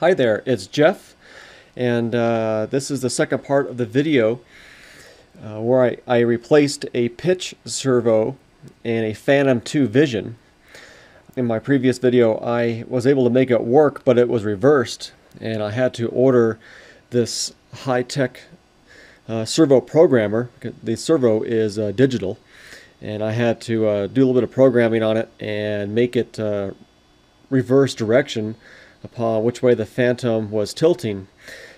Hi there, it's Jeff, and uh, this is the second part of the video uh, where I, I replaced a pitch servo and a Phantom 2 Vision. In my previous video, I was able to make it work, but it was reversed, and I had to order this Hitec uh, servo programmer. The servo is uh, digital, and I had to uh, do a little bit of programming on it and make it uh, reverse direction upon which way the phantom was tilting.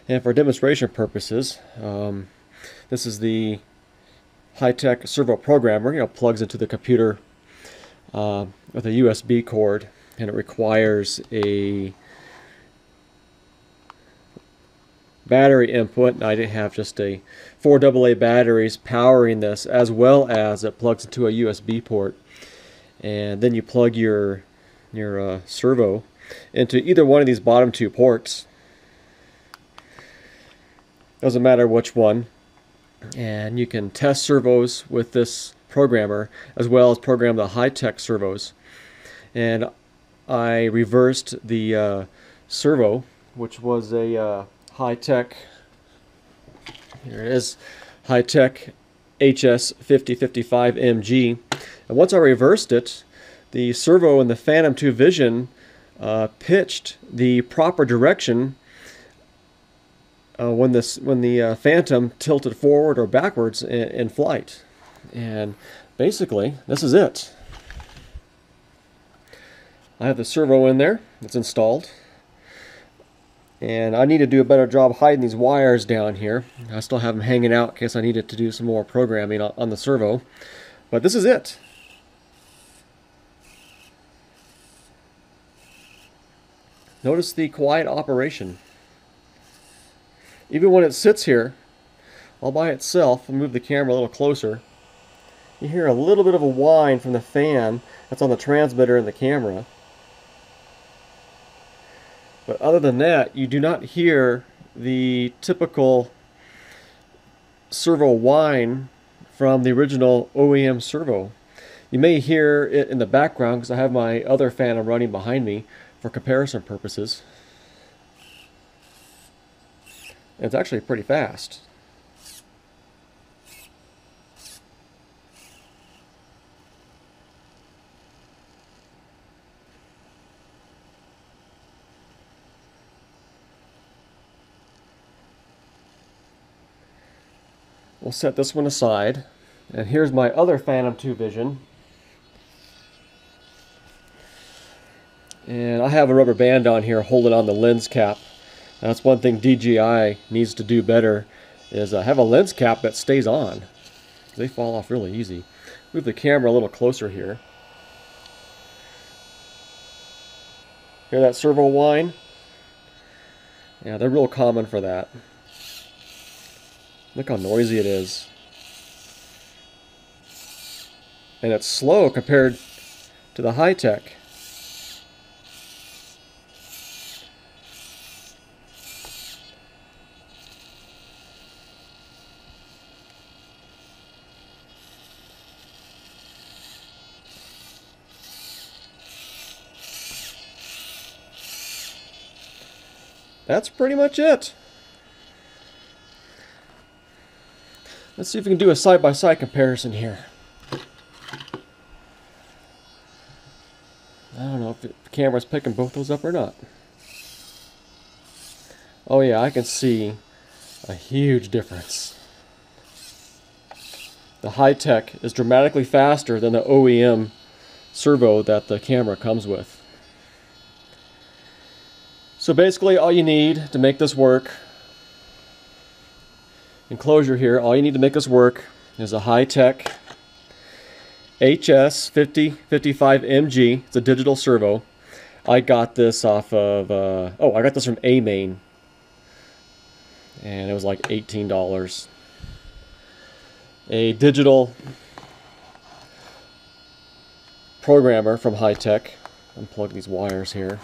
And for demonstration purposes, um, this is the Hitec servo programmer. You know, plugs into the computer uh, with a USB cord, and it requires a battery input. And I didn't have just a four AA batteries powering this, as well as it plugs into a USB port. And then you plug your your uh, servo into either one of these bottom two ports. Doesn't matter which one. And you can test servos with this programmer as well as program the Hitec servos. And I reversed the uh, servo, which was a uh, Hitec, here it is, Hitec HS5055MG. And once I reversed it, the servo in the Phantom 2 Vision uh, pitched the proper direction uh, when this when the uh, Phantom tilted forward or backwards in, in, flight. And basically, this is it. I have the servo in there. It's installed. And I need to do a better job hiding these wires down here. I still have them hanging out in case I needed to do some more programming on, on the servo. But this is it. Notice the quiet operation. Even when it sits here all by itself, I'll move the camera a little closer, you hear a little bit of a whine from the fan that's on the transmitter in the camera. But other than that, you do not hear the typical servo whine from the original OEM servo. You may hear it in the background because I have my other Phantom running behind me, for comparison purposes. It's actually pretty fast. We'll set this one aside. And here's my other Phantom 2 Vision. And I have a rubber band on here holding on the lens cap. That's one thing DJI needs to do better is uh, have a lens cap that stays on. They fall off really easy. Move the camera a little closer here. Hear that servo whine? Yeah, they're real common for that. Look how noisy it is. And it's slow compared to the Hitec. That's pretty much it. Let's see if we can do a side-by-side -side comparison here. I don't know if the camera's picking both those up or not. Oh yeah, I can see a huge difference. The Hitec is dramatically faster than the OEM servo that the camera comes with. So basically all you need to make this work, enclosure here, all you need to make this work is a Hitec HS5055MG. It's a digital servo. I got this off of, uh, oh, I got this from AMain. And it was like $18. A digital programmer from Hitec. Unplug these wires here.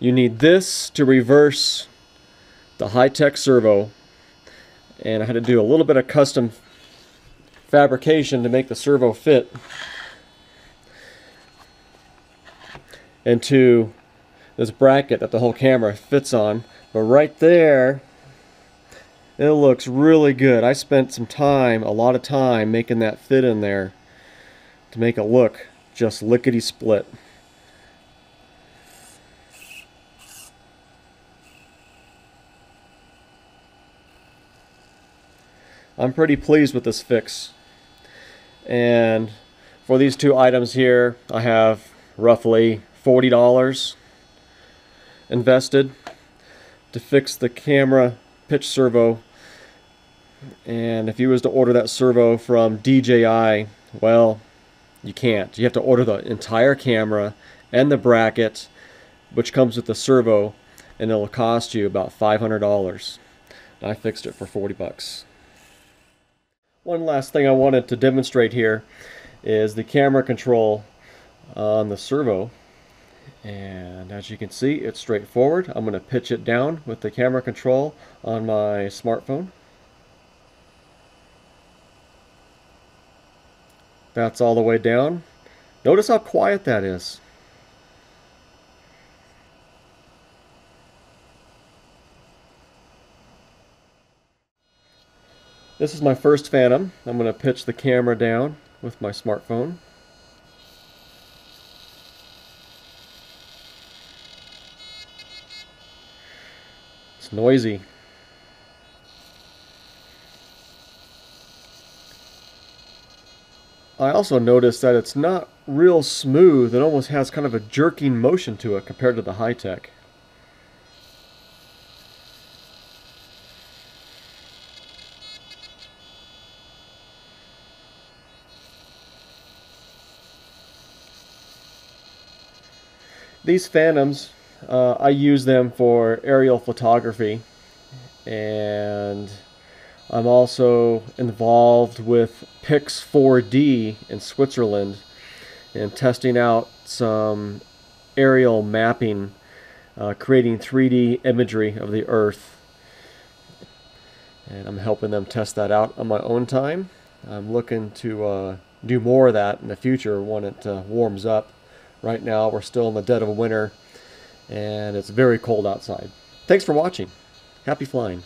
You need this to reverse the Hitec servo. And I had to do a little bit of custom fabrication to make the servo fit into this bracket that the whole camera fits on. But right there, it looks really good. I spent some time, a lot of time, making that fit in there to make it look just lickety I'm pretty pleased with this fix. And for these two items here, I have roughly $40 invested to fix the camera pitch servo. And if you was to order that servo from DJI, well, you can't. You have to order the entire camera and the bracket, which comes with the servo, and it'll cost you about $500. I fixed it for 40 bucks. One last thing I wanted to demonstrate here is the camera control on the servo. And as you can see, it's straightforward. I'm going to pitch it down with the camera control on my smartphone. That's all the way down. Notice how quiet that is. This is my first Phantom. I'm going to pitch the camera down with my smartphone. It's noisy. I also noticed that it's not real smooth. It almost has kind of a jerking motion to it compared to the Hitec. These Phantoms, uh, I use them for aerial photography and I'm also involved with Pix4D in Switzerland and testing out some aerial mapping, uh, creating 3D imagery of the Earth. And I'm helping them test that out on my own time. I'm looking to uh, do more of that in the future when it uh, warms up. Right now we're still in the dead of winter and it's very cold outside. Thanks for watching. Happy flying.